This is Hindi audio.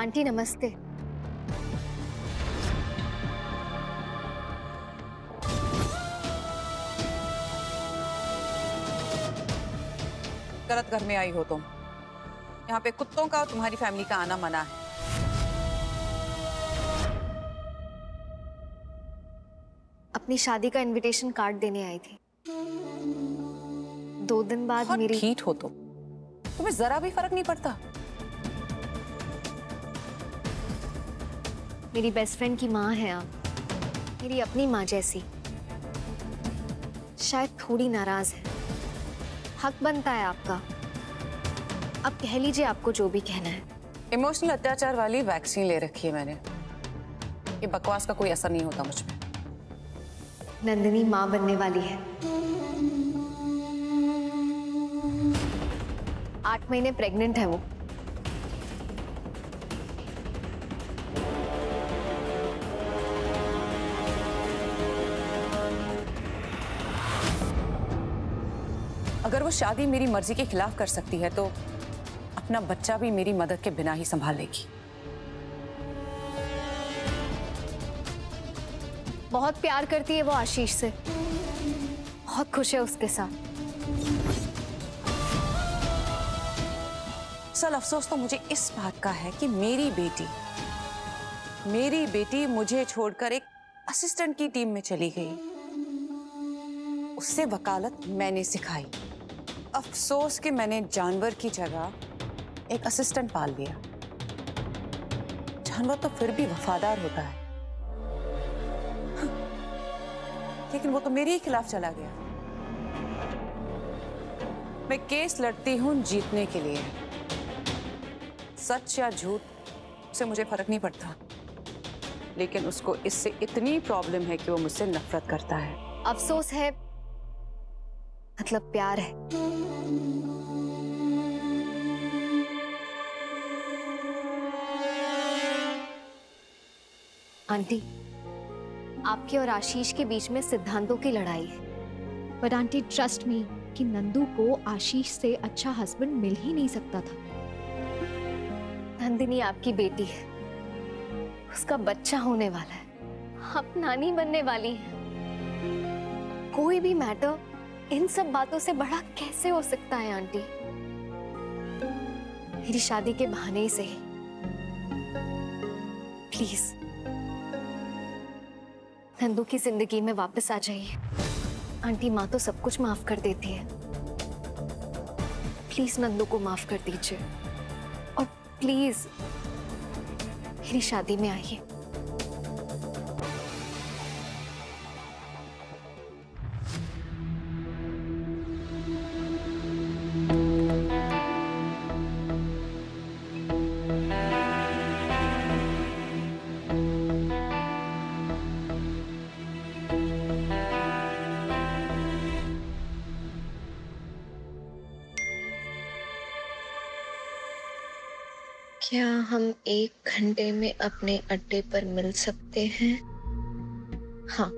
आंटी नमस्ते। गलत घर में आई हो तुम। यहाँ पे कुत्तों का और तुम्हारी फैमिली का आना मना है। अपनी शादी का इनविटेशन कार्ड देने आई थी। दो दिन बाद मेरी ठीक हो तुम। तुम्हें जरा भी फ़र्क नहीं पड़ता। मेरी बेस्ट फ्रेंड की माँ है आप। मेरी अपनी माँ जैसी। शायद थोड़ी नाराज़ है। हक बनता है आपका। अब कह लीजिए आपको जो भी कहना है। इमोशनल अत्याचार वाली वैक्सीन ले रखी है मैंने। ये बकवास का कोई असर नहीं होता मुझमें। नंदिनी माँ बनने वाली है। आठ महीने प्रेग्नेंट है वो। अगर वो शादी मेरी मर्ज़ी के खिलाफ कर सकती है तो अपना बच्चा भी मेरी मदद के बिना ही संभाल लेगी। बहुत प्यार करती है वो आशीष से। बहुत खुश है उसके साथ। असल अफसोस तो मुझे इस बात का है कि मेरी बेटी मेरी बेटी मुझे छोड़कर एक असिस्टेंट की टीम में चली गई। उससे वकालत मैंने सिखाई। अफसोस कि मैंने जानवर की जगह एक असिस्टेंट पाल लिया। जानवर तो फिर भी वफादार होता है। लेकिन वो तो मेरे ही खिलाफ चला गया। मैं केस लड़ती हूँ जीतने के लिए। सच या झूठ से मुझे फ़र्क नहीं पड़ता। लेकिन उसको इससे इतनी प्रॉब्लम है कि वो मुझसे नफरत करता है। अफसोस है मतलब प्यार है। आंटी आपके और आशीष के बीच में सिद्धांतों की लड़ाई है। बट आंटी ट्रस्ट मी कि नंदू को आशीष से अच्छा हस्बैंड मिल ही नहीं सकता था। नंदिनी आपकी बेटी है। उसका बच्चा होने वाला है। आप नानी बनने वाली हैं। कोई भी मैटर इन सब बातों से बड़ा कैसे हो सकता है आंटी? मेरी शादी के बहाने सही प्लीज़ नंदू की ज़िंदगी में वापस आ जाइए। आंटी, माँ तो सब कुछ माफ़ कर देती है। प्लीज़ नंदू को माफ़ कर दीजिए। और प्लीज़ मेरी शादी में आइए। क्या हम एक घंटे में अपने अड्डे पर मिल सकते हैं? हाँ।